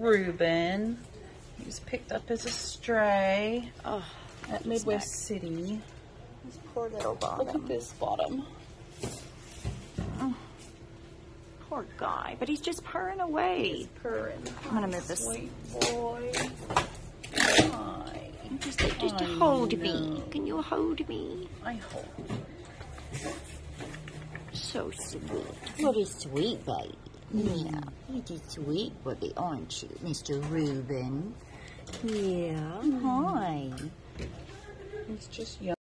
Ruben. He was picked up as a stray Oh, at Midwest City. this poor little Look at this bottom. Oh. Poor guy, but he's just purring away. He's purring. I'm gonna move this. Sweet boy. Hi. Just, just I hold me. Can you hold me? I hope. So sweet. What a sweet baby. Yeah, you're a sweet baby, aren't you, Mr. Ruben? Yeah, hi. He's just young.